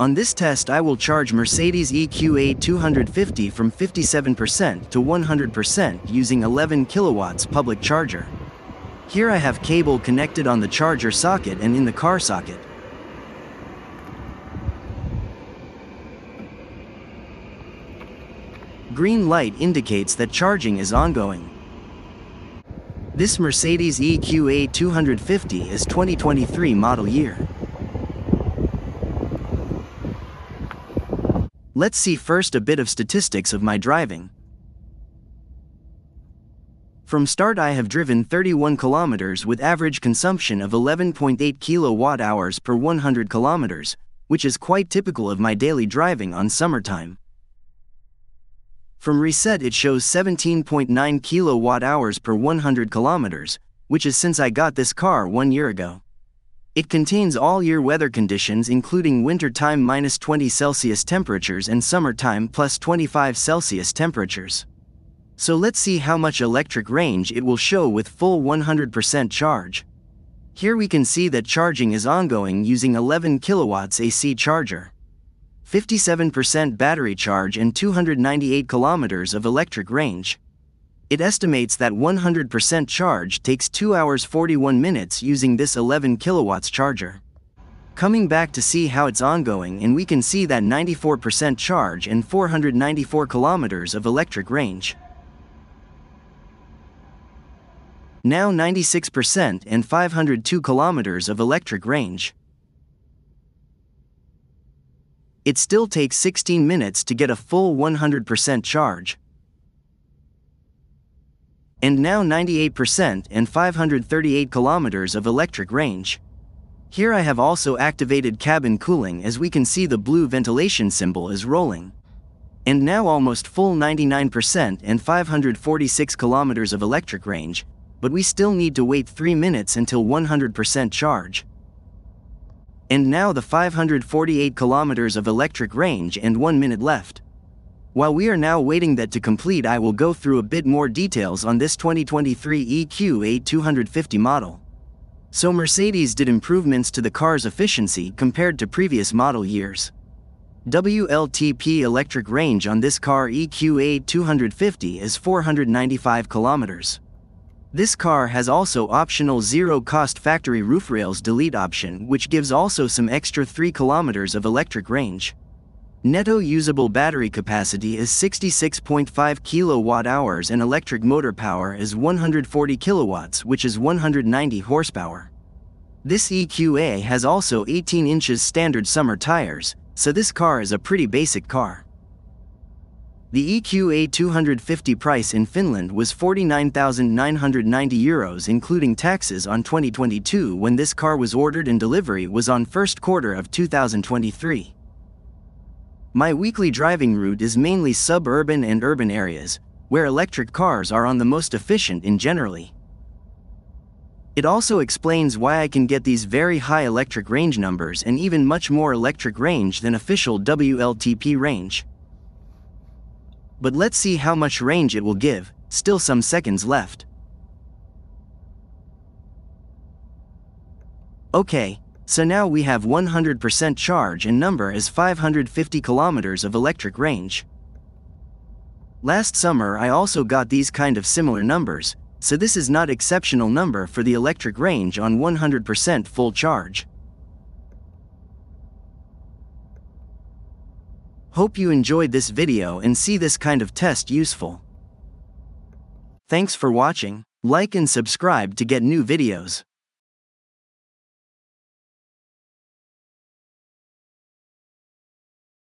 On this test I will charge Mercedes EQA 250 from 57% to 100% using 11 kilowatts public charger. Here I have cable connected on the charger socket and in the car socket. Green light indicates that charging is ongoing. This Mercedes EQA 250 is 2023 model year. Let's see first a bit of statistics of my driving. From start I have driven 31 kilometers with average consumption of 11.8 kilowatt hours per 100 kilometers, which is quite typical of my daily driving on summertime. From reset it shows 17.9 kilowatt hours per 100 kilometers, which is since I got this car one year ago. It contains all year weather conditions including wintertime minus 20 Celsius temperatures and summertime plus 25 Celsius temperatures. So let's see how much electric range it will show with full 100% charge. Here we can see that charging is ongoing using 11 kilowatts AC charger. 57% battery charge and 298 kilometers of electric range. It estimates that 100% charge takes 2 hours 41 minutes using this 11 kilowatts charger. Coming back to see how it's ongoing and we can see that 94% charge and 494 kilometers of electric range. Now 96% and 502 kilometers of electric range. It still takes 16 minutes to get a full 100% charge and now 98% and 538 kilometers of electric range. Here I have also activated cabin cooling as we can see the blue ventilation symbol is rolling. And now almost full 99% and 546 kilometers of electric range, but we still need to wait 3 minutes until 100% charge. And now the 548 kilometers of electric range and 1 minute left. While we are now waiting that to complete I will go through a bit more details on this 2023 EQA 250 model. So Mercedes did improvements to the car's efficiency compared to previous model years. WLTP electric range on this car EQA 250 is 495 kilometers. This car has also optional zero-cost factory roof rails delete option which gives also some extra 3 kilometers of electric range. Netto usable battery capacity is 66.5 kilowatt hours and electric motor power is 140 kilowatts which is 190 horsepower. This EQA has also 18 inches standard summer tires, so this car is a pretty basic car. The EQA 250 price in Finland was 49,990 euros including taxes on 2022 when this car was ordered and delivery was on first quarter of 2023. My weekly driving route is mainly suburban and urban areas, where electric cars are on the most efficient in generally. It also explains why I can get these very high electric range numbers and even much more electric range than official WLTP range. But let's see how much range it will give, still some seconds left. Okay, so now we have 100% charge and number is 550 kilometers of electric range. Last summer I also got these kind of similar numbers, so this is not exceptional number for the electric range on 100% full charge. Hope you enjoyed this video and see this kind of test useful. Thanks for watching, like and subscribe to get new videos.